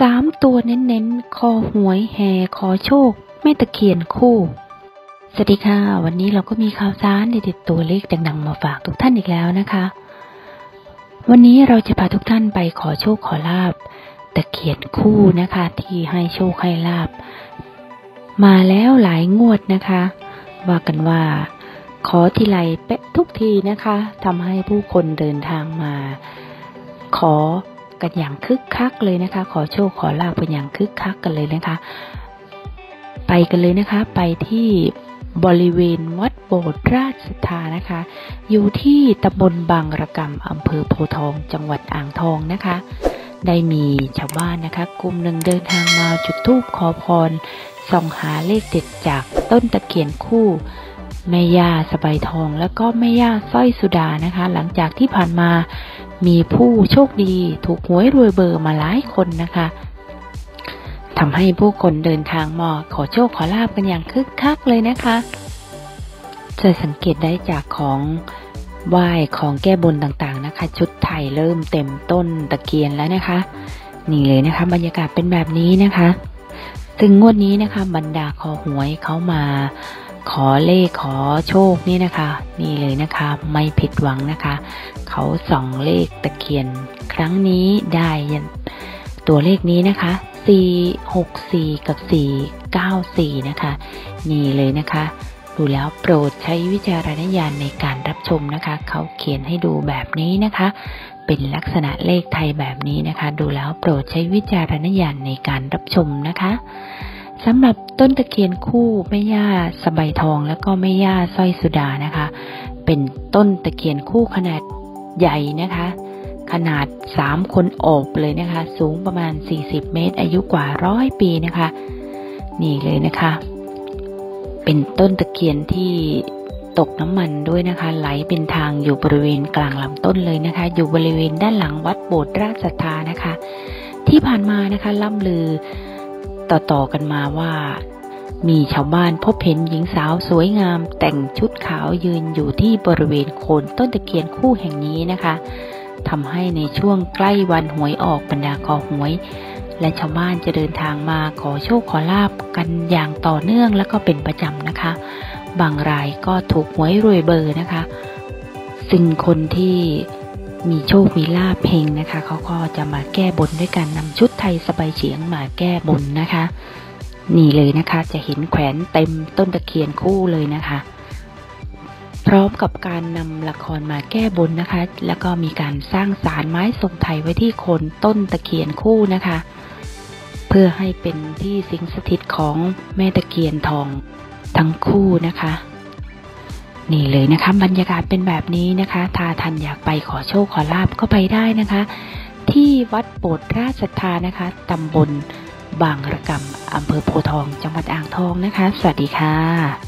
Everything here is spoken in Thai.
สามตัวเน้นๆ คอหวยแห่ขอโชคแม่ตะเคียนคู่ สวัสดีค่ะ วันนี้เราก็มีข่าวสารเด็ดๆตัวเลขดังๆมาฝากทุกท่านอีกแล้วนะคะ วันนี้เราจะพาทุกท่านไปขอโชคขอลาบตะเคียนคู่นะคะ ที่ให้โชคให้ลาบ มาแล้วหลายงวดนะคะ ว่ากันว่า ขอทีไรเป๊ะทุกทีนะคะทำให้ผู้คนเดินทางมา ขอ กันอย่างคึกคักเลยนะคะ ขอโชคขอลาบกันอย่างคึกคักกันเลยนะคะ ไปกันเลยนะคะ ไปที่บริเวณวัดโบสถ์ราชศรัทธานะคะ อยู่ที่ตำบลบางระกำอำเภอโพทอง จังหวัดอ่างทองนะคะ ได้มีชาวบ้านนะคะ กลุ่มหนึ่งเดินทางมาจุดธูปขอพรส่องหาเลขเด็ดจากต้นตะเคียนคู่แม่ย่าสบายทอง แล้วก็แม่ย่าสร้อยสุดานะคะ หลังจากที่ผ่านมา มีผู้โชคดีถูกหวยรวยเบอร์มาหลายคนนะคะทำให้ผู้คนเดินทางมาขอโชคขอลาบกันอย่างคึกคักเลยนะคะจะสังเกตได้จากของไหว้ของแก้บนต่างๆนะคะ ชุดไทยเริ่มเต็มต้นตะเคียนแล้วนะคะ นี่เลยนะคะ บรรยากาศเป็นแบบนี้นะคะซึ่งงวดนี้นะคะ บรรดาขอหวยเขามา ขอเลขขอโชคนี่นะคะ นี่เลยนะคะ ไม่ผิดหวังนะคะ เขาส่องเลขตะเคียน ครั้งนี้ได้ยันตัวเลขนี้นะคะ464 กับ 494 นะคะ นี่เลยนะคะ ดูแล้วโปรดใช้วิจารณญาณในการรับชมนะคะ เขาเขียนให้ดูแบบนี้นะคะ เป็นลักษณะเลขไทยแบบนี้นะคะ ดูแล้วโปรดใช้วิจารณญาณในการรับชมนะคะ สำหรับต้นตะเคียนคู่แม่ย่าสบายทองแล้วก็แม่ย่าสร้อยสุดานะคะ เป็นต้นตะเคียนคู่ขนาดใหญ่นะคะ ขนาดสามคนโอบเลยนะคะ สูงประมาณ 40 เมตร อายุกว่าร้อยปีนะคะ นี่เลยนะคะ เป็นต้นตะเคียนที่ตกน้ำมันด้วยนะคะ ไหลเป็นทางอยู่บริเวณกลางลำต้นเลยนะคะ อยู่บริเวณด้านหลังวัดโบสถ์ราชศรัทธานะคะ ที่ผ่านมานะคะล่ำลือ ต่อๆกันมาว่า มีชาวบ้านพบเห็นหญิงสาวสวยงาม แต่งชุดขาวยืนอยู่ที่บริเวณโคนต้นตะเคียนคู่แห่งนี้นะคะทำให้ในช่วงใกล้วันหวยออกบรรดาคอหวย และชาวบ้านจะเดินทางมาขอโชคขอลาบกันอย่างต่อเนื่องและก็เป็นประจำนะคะ บางรายก็ถูกหวยรวยเบอร์นะคะ ซึ่งคนที่ มีโชคมีลาภเพลงนะคะเขาก็จะมาแก้บนด้วยการนำชุดไทยสบายเฉียงมาแก้บนนะคะ นี่เลยนะคะจะเห็นแขวนเต็มต้นตะเคียนคู่เลยนะคะ พร้อมกับการนำละครมาแก้บนนะคะ แล้วก็มีการสร้างสารไม้ทรงไทยไว้ที่โคนต้นตะเคียนคู่นะคะ เพื่อให้เป็นที่สิงสถิตของแม่ตะเคียนทองทั้งคู่นะคะ นี่เลยนะคะ บรรยากาศเป็นแบบนี้นะคะถ้าท่านอยากไปขอโชคขอลาบก็ไปได้นะคะ ที่วัดโบสถ์ราชศรัทธานะคะตำบลบางระกำอำเภอโพทอง จังหวัดอ่างทองนะคะ สวัสดีค่ะ